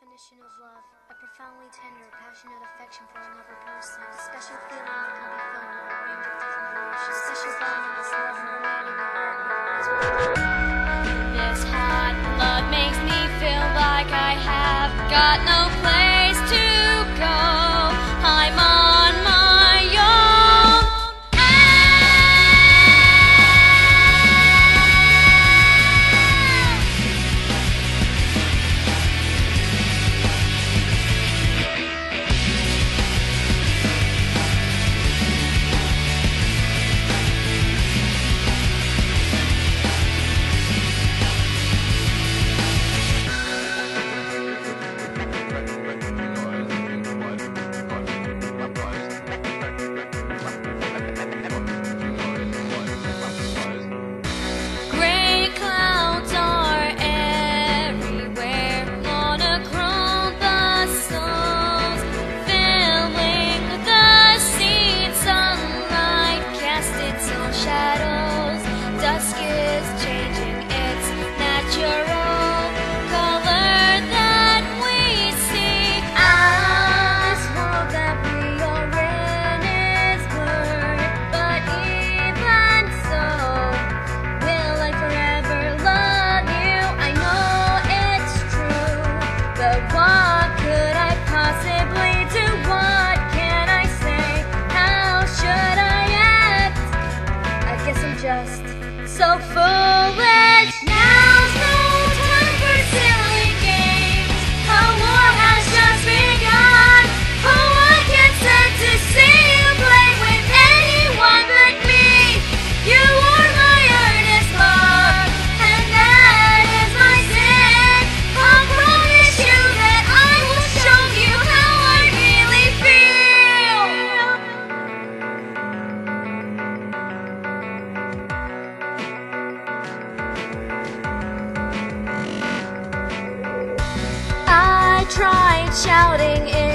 definition of love, a profoundly tender, passionate affection for another person, a special feeling that can be felt with a range of different emotions, love. This hot love makes me feel like I have got no place. tried shouting in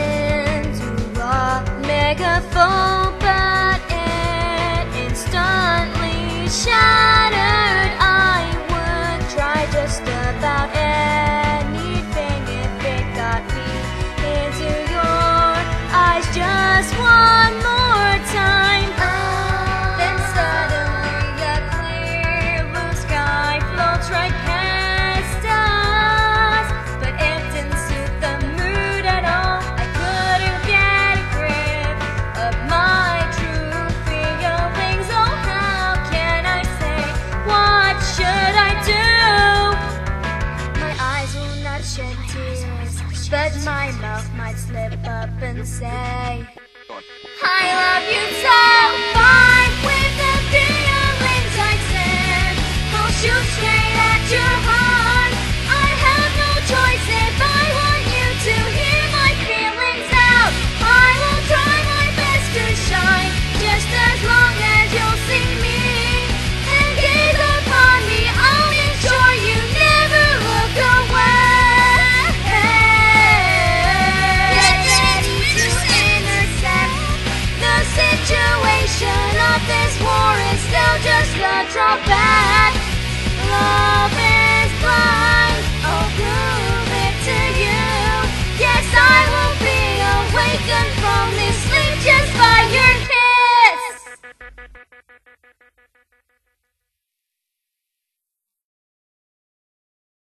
But my mouth might slip up and say, Hi, love. this war is still just a drawback. Love